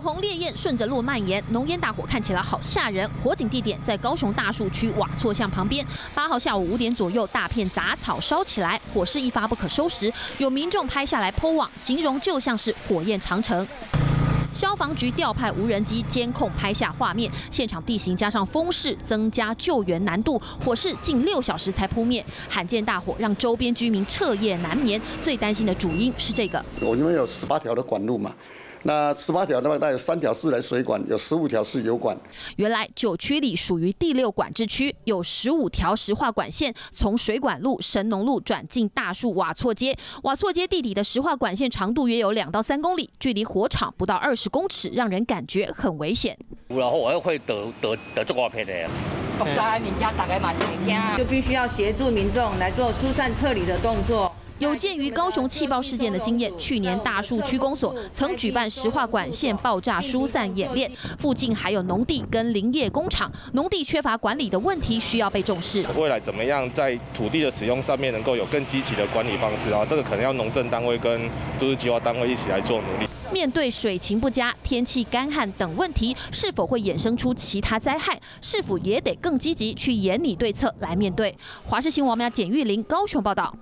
红烈焰顺着路蔓延，浓烟大火看起来好吓人。火警地点在高雄大树区瓦错巷旁边。八号下午五点左右，大片杂草烧起来，火势一发不可收拾。有民众拍下来剖网，形容就像是火焰长城。消防局调派无人机监控拍下画面，现场地形加上风势，增加救援难度。火势近六小时才扑灭，罕见大火让周边居民彻夜难眠。最担心的主因是这个，我因为有十八条的管路嘛。那十八条的话，大概有三条是来水管，有十五条是油管。原来九区里属于第六管制区，有十五条石化管线从水管路、神农路转进大树瓦错街。瓦错街地底的石化管线长度约有两到三公里，距离火场不到二十公尺，让人感觉很危险。然后我又会得得得这个片的。大家民家大概嘛就必须要协助民众来做疏散撤离的动作。有鉴于高雄气爆事件的经验，去年大树区公所曾举办石化管线爆炸疏散演练，附近还有农地跟林业工厂，农地缺乏管理的问题需要被重视。未来怎么样在土地的使用上面能够有更积极的管理方式啊？这个可能要农政单位跟都市计划单位一起来做努力。面对水情不佳、天气干旱等问题，是否会衍生出其他灾害？是否也得更积极去研拟对策来面对？华视新闻网简玉玲高雄报道。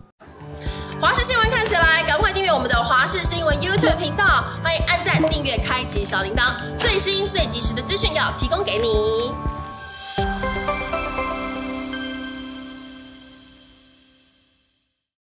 华视新闻看起来，赶快订阅我们的华视新闻 YouTube 频道，欢迎按赞、订阅、开启小铃铛，最新最及时的资讯要提供给你。